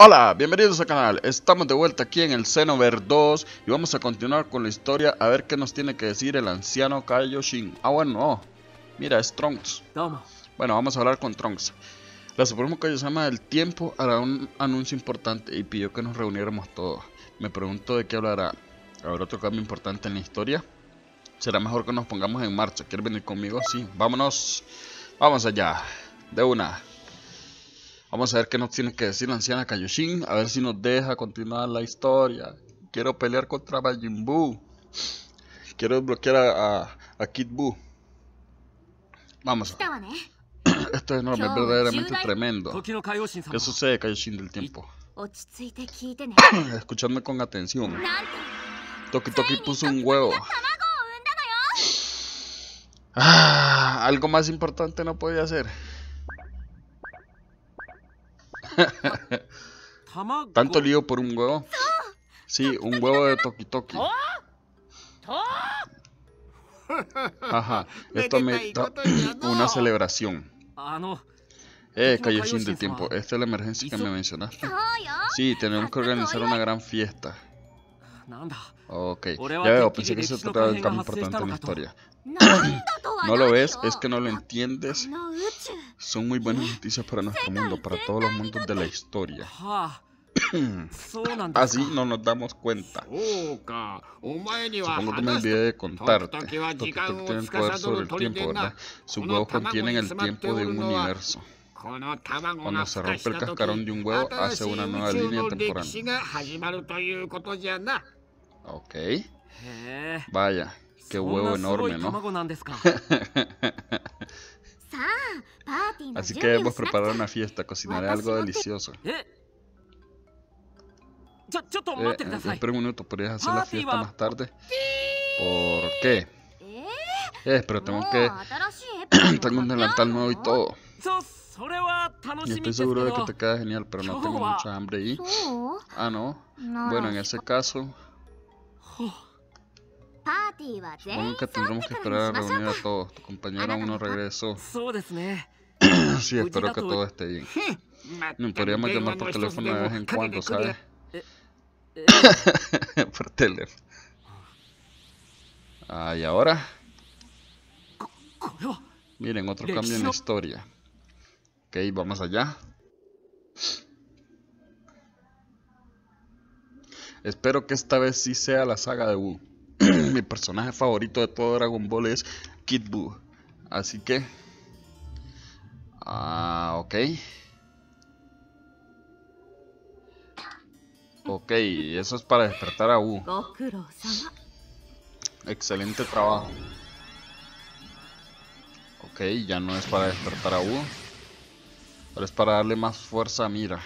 Hola, bienvenidos al canal. Estamos de vuelta aquí en el Xenover 2 y vamos a continuar con la historia a ver qué nos tiene que decir el anciano Kaioshin. Ah, bueno, no. Mira, es Trunks. Bueno, vamos a hablar con Trunks. La Suprema Kaiosama del Tiempo hará un anuncio importante y pidió que nos reuniéramos todos. Me pregunto de qué hablará. ¿Habrá otro cambio importante en la historia? Será mejor que nos pongamos en marcha. ¿Quieres venir conmigo? Sí, vámonos. Vamos allá. De una. Vamos a ver qué nos tiene que decir la anciana Kaioshin. A ver si nos deja continuar la historia. Quiero pelear contra Majin Buu. Quiero desbloquear a, a, Kid Buu. Vamos. Esto es enorme, es verdaderamente tremendo. ¿Qué sucede, Kaioshin del tiempo? Escuchadme con atención. Toki Toki puso un huevo. Ah, algo más importante no podía hacer. ¿Tanto lío por un huevo? Sí, un huevo de Toki Toki. Ajá, esto me da una celebración. Eh, Kaioshin del tiempo, esta es la emergencia que me mencionaste. Sí, tenemos que organizar una gran fiesta. Ok, ya veo, pensé que se trataba del cambio importante en la historia. ¿No lo ves? ¿Es que no lo entiendes? Son muy buenas noticias para nuestro mundo, para todos los mundos de la historia. Así no nos damos cuenta. Supongo que me olvidé de contarte. Toki tiene el poder sobre el tiempo, ¿verdad? Sus huevos contienen el tiempo de un universo. Cuando se rompe el cascarón de un huevo, hace una nueva línea temporal. Ok. Vaya, qué huevo enorme, ¿no? Así que debemos preparar una fiesta, cocinaré algo delicioso. Eh, espera un minuto, ¿podrías hacer la fiesta más tarde? ¿Por qué? Eh, pero tengo que... tengo un delantal nuevo y todo. Y estoy seguro de que te queda genial, pero no tengo mucha hambre y... Ah, ¿no? Bueno, en ese caso... Supongo que tendremos que esperar a reunir a todos. Tu compañero aún no regresó. sí, espero que todo esté bien. No podríamos llamar por teléfono de vez en cuando, ¿sabes? por teléfono. Ah, y ahora. Miren, otro cambio en la historia. Ok, vamos allá. Espero que esta vez sí sea la saga de Wu. Mi personaje favorito de todo Dragon Ball es Kid Buu. Así que... Ah, ok. Ok, eso es para despertar a Wu. Excelente trabajo. Ok, ya no es para despertar a Wu. Ahora es para darle más fuerza a Mira.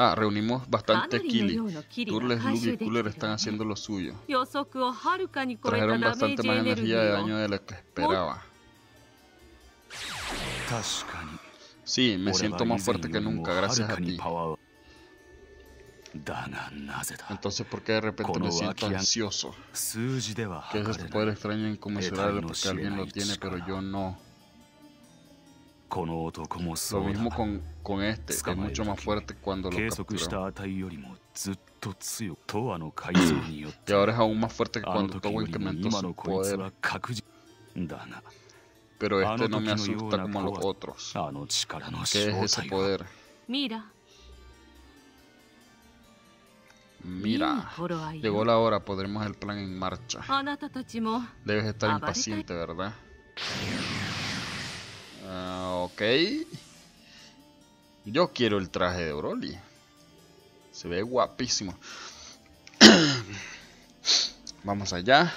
Ah, reunimos bastante Kili. Turles, Lugi y Cooler están haciendo lo suyo. Trajeron bastante más energía de daño de lo que esperaba. Sí, me siento más fuerte que nunca gracias a ti. Entonces, ¿por qué de repente me siento ansioso? ¿Qué es este poder extraño e inconmensurable porque alguien lo tiene pero yo no? Lo mismo con, con este, es mucho más fuerte cuando lo capturó. Y ahora es aún más fuerte que cuando Towa incrementó su poder. Pero este no me asusta como los otros. ¿Qué es ese poder? Mira. Mira, llegó la hora, podremos el plan en marcha. Debes estar impaciente, ¿verdad? Uh, ok. Yo quiero el traje de Broly. Se ve guapísimo. Vamos allá.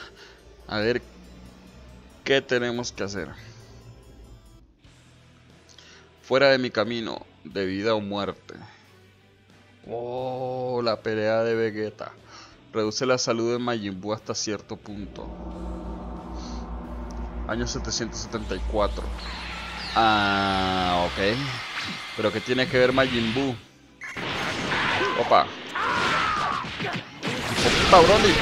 A ver qué tenemos que hacer. Fuera de mi camino, de vida o muerte. Oh, la pelea de Vegeta. Reduce la salud de Majin hasta cierto punto. Año 774. Ah, ok. Pero que tiene que ver Majin Buu. Opa. Opa, Broly.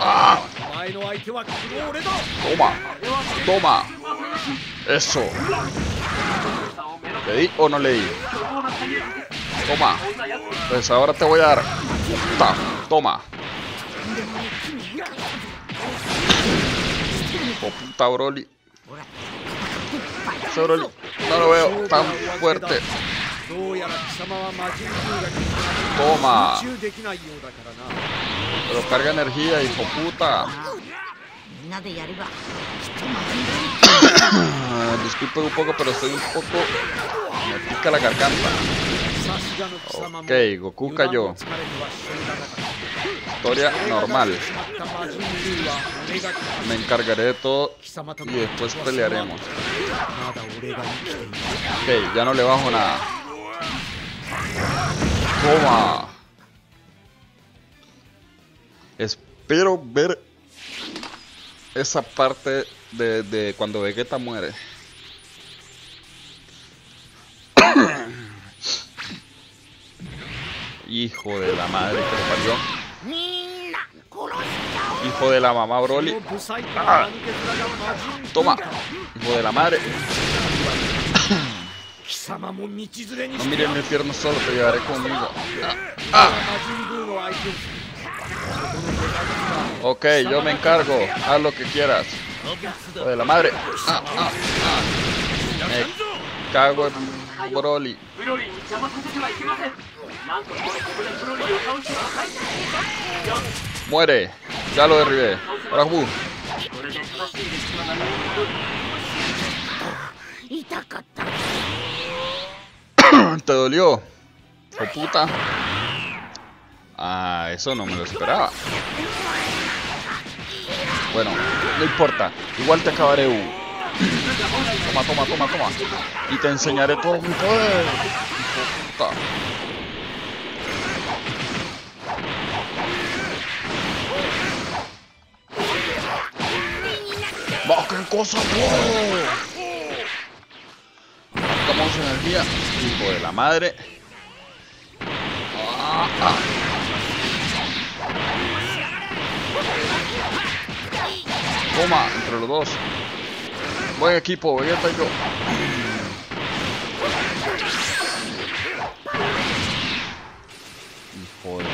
Ah. Toma. Toma. Eso. ¿Le di o no le di? Toma. Pues ahora te voy a dar. Toma. Oh, puta Broly. Broly. No lo veo tan fuerte. Toma. Pero carga energía, hijo puta. Disculpen un poco, pero estoy un poco... Me pica la garganta. Ok, Goku cayó. Normal. Me encargaré de todo y después pelearemos. Ok, ya no le bajo nada. Toma. Espero ver esa parte de, de cuando Vegeta muere. Hijo de la madre que lo parió. Hijo de la mamá Broly. Ah. Toma. Hijo de la madre. No miren el infierno solo, te llevaré conmigo. Ah. Ok, yo me encargo. Haz lo que quieras. Hijo de la madre. Ah, ah, me cago en Broly. Muere. Ya lo derribé. Ahora ¿Te dolió? ¡Oh puta! Ah, eso no me lo esperaba. Bueno, no importa. Igual te acabaré. Toma, toma, toma, toma. Y te enseñaré todo mi poder. Puta. ¡Qué cosa! Tomamos energía. Hijo de la madre. Toma, entre los dos. Buen equipo, Vegeta y yo. Hijo de.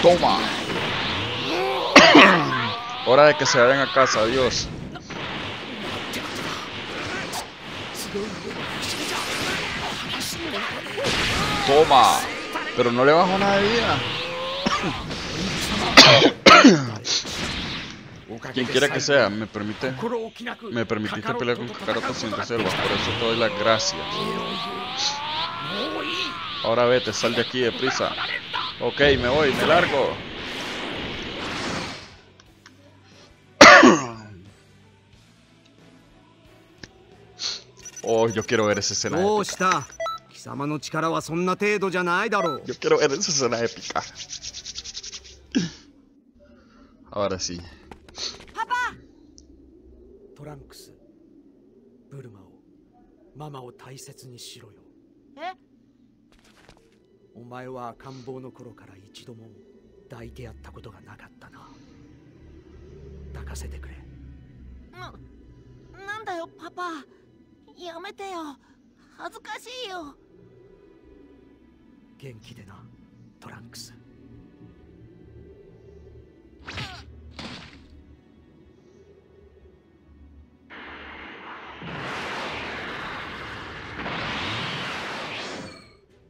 Toma. Hora de que se vayan a casa, adiós. Toma. Pero no le bajo nada de vida. Quien quiera que sea, me permite me permitiste pelear con Kakaroto sin reservas, por eso te doy las gracias. Ahora vete, sal de aquí deprisa. Ok, me voy, me largo. Oh, yo quiero ver esa escena épica. Yo quiero ver esa escena épica. Ahora sí. ¡Papá! Trunks, Bulma をママを大切にしろよ。え？お前は赤ん坊の頃から一度も抱いてやったことがなかったな。抱かせてくれ。ななんだよパパ。やめてよ。恥ずかしいよ。元気でなトランクス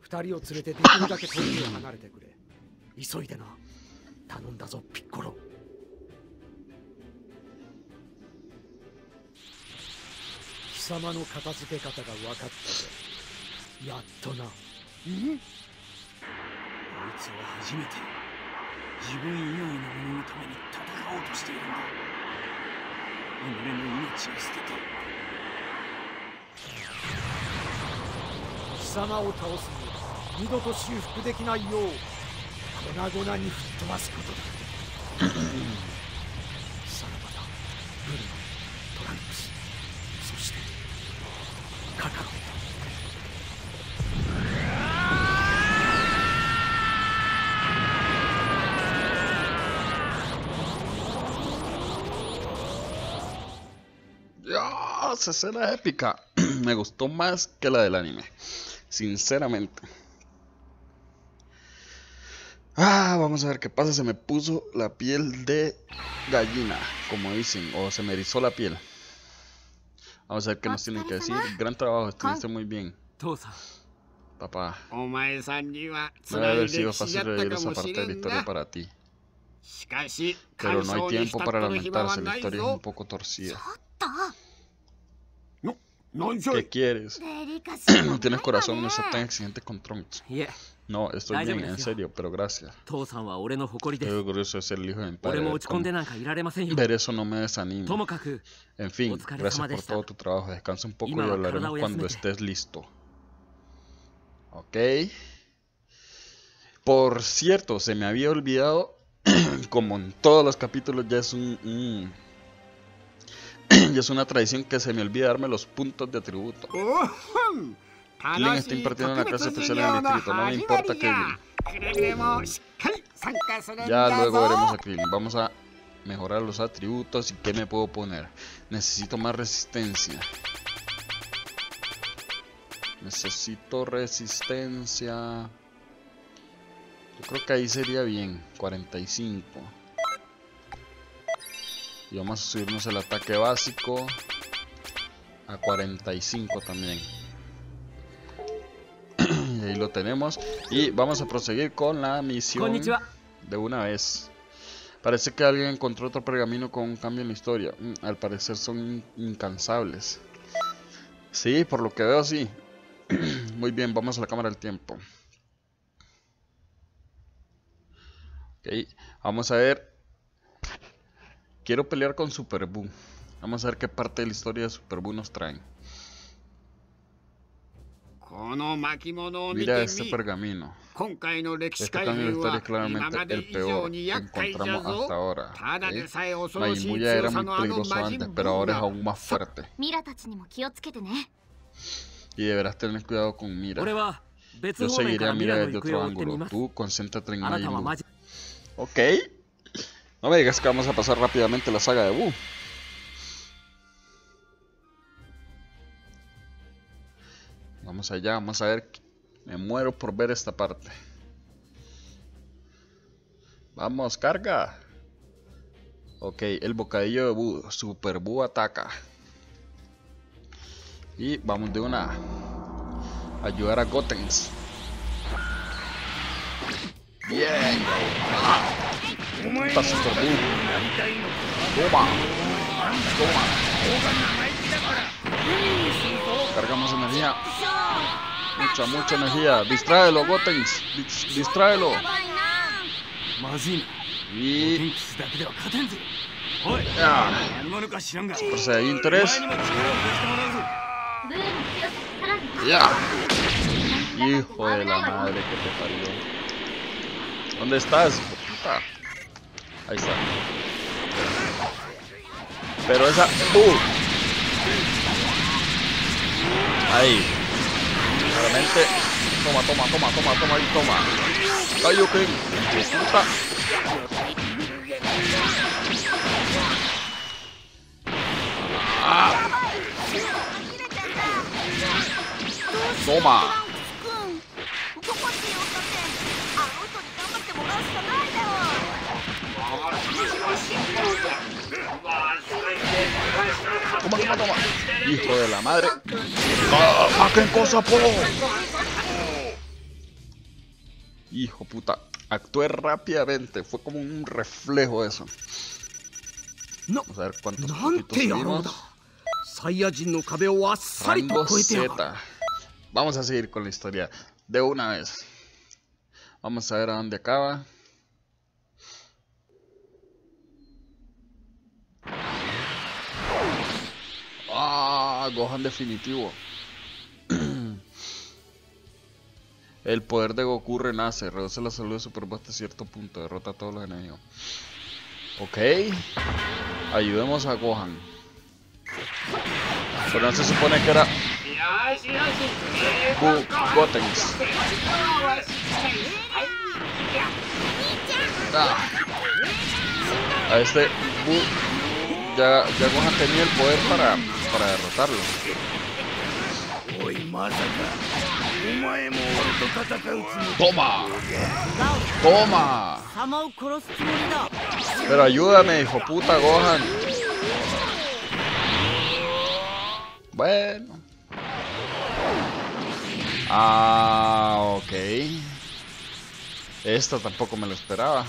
二人を連れてできるだけ遠くを離れてくれ。急いでな。頼んだぞピッコロ。貴様の片付け方が分かったぜ。やっとな。うん？こいつは初めて自分以外の者のために戦おうとしているんだ。己の命を捨てて。貴様を倒すには二度と修復できないよう粉々に吹っ飛ばすことださらばだブルートランクスそしてカカロ Dios, esa es la épica. Me gustó más que la del anime. Sinceramente. Ah, vamos a ver qué pasa. Se me puso la piel de gallina, como dicen, o se me erizó la piel. Vamos a ver qué nos tienen que decir. Gran trabajo, estuviste muy bien. Papá. Debe haber sido fácil revivir esa parte de la historia para ti. Pero no hay tiempo para lamentarse, la historia es un poco torcida. ¿Qué quieres? no tienes corazón, no estás tan exigente con Trunks. No, estoy bien, en serio, pero gracias. Estoy orgulloso de ser el hijo de mi padre. Ver eso no me desanima. En fin, gracias por todo tu trabajo. Descansa un poco y hablaremos cuando estés listo. Ok. Por cierto, se me había olvidado como en todos los capítulos ya es un, ya es una tradición que se me olvida darme los puntos de atributo. Link está impartiendo una clase especial en el distrito, no me importa que Ya luego veremos a Krillin. Vamos a mejorar los atributos y qué me puedo poner. Necesito más resistencia. Necesito resistencia. Yo creo que ahí sería bien. 45. Y vamos a subirnos el ataque básico a 45 también. Ahí lo tenemos. Y vamos a proseguir con la misión de una vez. Parece que alguien encontró otro pergamino con un cambio en la historia. Mm, al parecer son incansables. Sí, por lo que veo sí. Muy bien, vamos a la cámara del tiempo. vamos a ver. Quiero pelear con Super Buu. Vamos a ver qué parte de la historia de Super Buu nos traen. Mira este pergamino. Este cambio de historia es claramente el peor que encontramos hasta ahora. Majin ya era muy peligroso antes, pero ahora es aún más fuerte. Y deberás tener cuidado con Mira. Yo seguiré a Mira desde otro ángulo. Tú concéntrate en Majin Ok. No me digas que vamos a pasar rápidamente la saga de Buu. Vamos allá, vamos a ver. Me muero por ver esta parte. Vamos, carga. Ok, el bocadillo de Buu. Super Buu ataca. Y vamos de una. Ayudar a Gotenks. Bien. Puta super. Toma. Toma. Cargamos energía. Mucha, mucha energía. Distráelo, Gotenks. Distráelo. Y... Ya. Por si hay interés. Ya. Hijo de la madre que te parió. ¿Dónde estás? Ahí está. Pero esa... ¡Uh! Ahí. Realmente... Toma, toma, toma, toma, toma, ahí, toma. Kaioken. Puta. Ah. Toma. Toma, toma, toma. Hijo de la madre. ¡Ah, qué cosa, po! Hijo puta. Actué rápidamente. Fue como un reflejo de eso. Vamos a ver cuántos puntitos subimos. Rango Z. Vamos a seguir con la historia de una vez. Vamos a ver a dónde acaba. Gohan definitivo. El poder de Goku renace, reduce la salud de Super hasta cierto punto, derrota a todos los enemigos. Ok. Ayudemos a Gohan. Pero no se supone que era... Gotenks. Ah. A este ya, ya Gohan tenía el poder para para derrotarlo. ¡Toma! ¡Toma! Pero ayúdame, hijo puta Gohan. Bueno. Ah, ok. Esta tampoco me lo esperaba.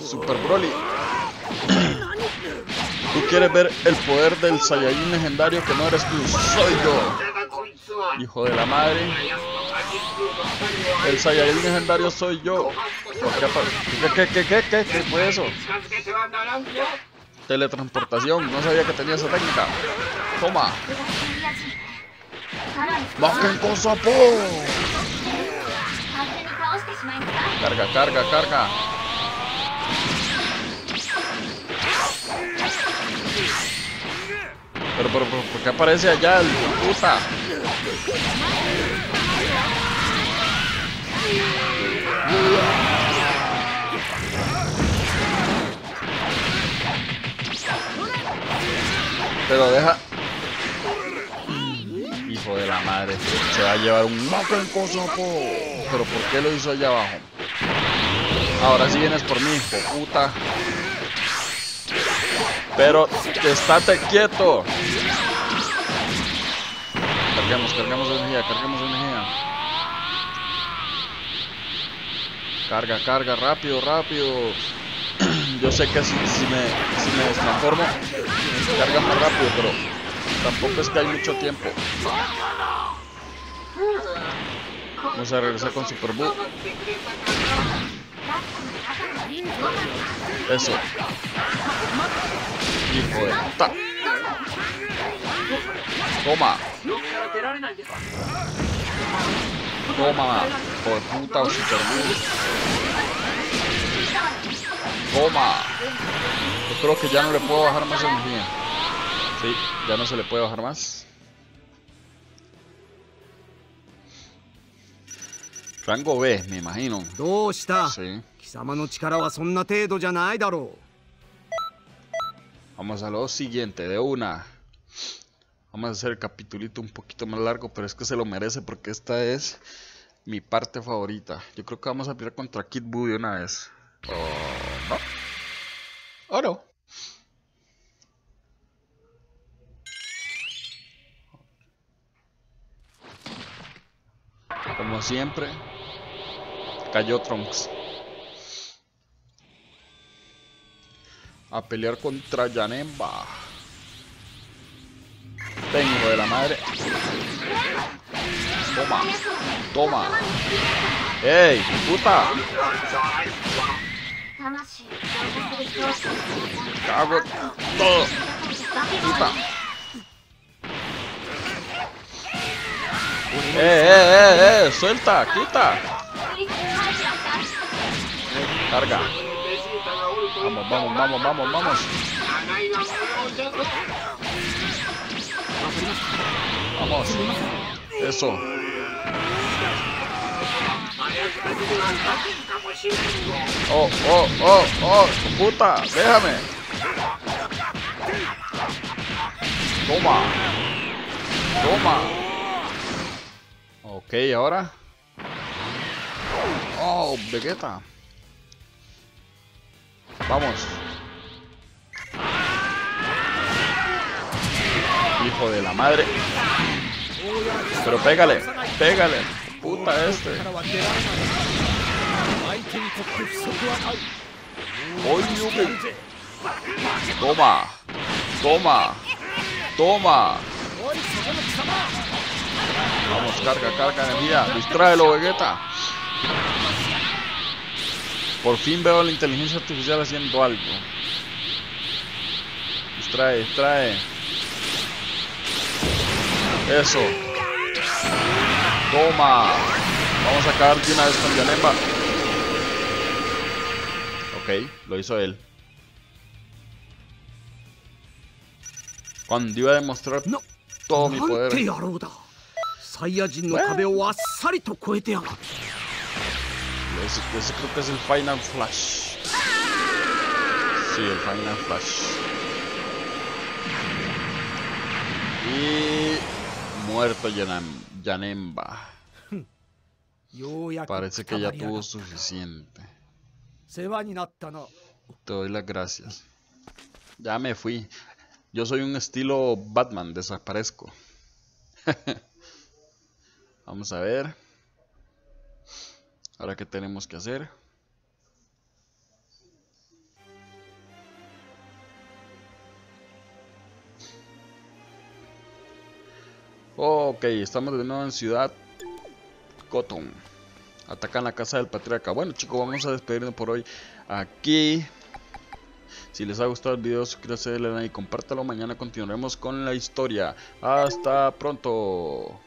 Super Broly. ¿Tú quieres ver el poder del Saiyajin legendario que no eres tú? Soy yo. Hijo de la madre. El Saiyajin legendario soy yo. ¿Qué, qué, qué, qué, qué, qué fue eso? Teletransportación. No sabía que tenía esa técnica. Toma. ¡Bajen con sapo! Carga, carga, carga. Pero, pero, pero, ¿por qué aparece allá el puta? Pero deja... Hijo de la madre. Se va a llevar un po. Pero ¿por qué lo hizo allá abajo? Ahora sí vienes por mí, hijo puta. Pero estate quieto. Cargamos, cargamos energía, cargamos energía. Carga, carga, rápido, rápido. Yo sé que si, si me, si me transformo, carga más rápido, pero tampoco es que hay mucho tiempo. Vamos a regresar con Super Buu. Eso. Hijo de puta. Toma. Toma. De puta o Super Toma. Yo creo que ya no le puedo bajar más energía. Sí, ya no se le puede bajar más. Rango B, me imagino. Sí. Vamos a lo siguiente, de una. Vamos a hacer el capitulito un poquito más largo, pero es que se lo merece porque esta es mi parte favorita. Yo creo que vamos a pelear contra Kid Buu de una vez. ¿O no? ¿O no? Como siempre, cayó Trunks. A pelear contra Yanemba. Tengo de la madre. Toma. Toma. ¡Ey! ¡Puta! Cago todo. Puta. ¡Eh, eh, eh, eh! ¡Suelta! ¡Quita! Carga. Vamos, vamos, vamos, vamos, vamos. Vamos. Eso. Oh, oh, oh, oh, puta, déjame. Toma. Toma. Ok, ahora. Oh, Vegeta. Vamos. Hijo de la madre. Pero pégale, pégale. Puta este. Toma. Toma. Toma. Vamos, carga, carga energía. Distráelo, Vegeta. Por fin veo la inteligencia artificial haciendo algo. Distrae, distrae. Eso. Toma. Vamos a acabar de una vez con. Ok, lo hizo él. Cuando iba a demostrar todo mi poder. Ese, ese, creo que es el Final Flash. Sí, el Final Flash. Y muerto Yanemba. Parece que ya tuvo suficiente. Te doy las gracias. Ya me fui. Yo soy un estilo Batman, desaparezco. Vamos a ver. Ahora qué tenemos que hacer. Ok, estamos de nuevo en Ciudad Cotton. Atacan la casa del patriarca. Bueno chicos, vamos a despedirnos por hoy aquí. Si les ha gustado el video, suscríbanse, denle like y compártelo. Mañana continuaremos con la historia. Hasta pronto.